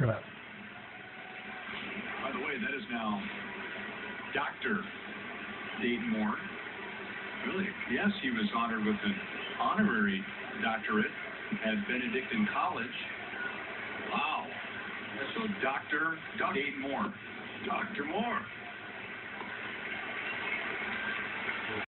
Correct. By the way, that is now Dr. Dayton Moore. Really? Yes, he was honored with an honorary doctorate at Benedictine College. Wow. So Dr. Dayton Moore. Dr. Moore.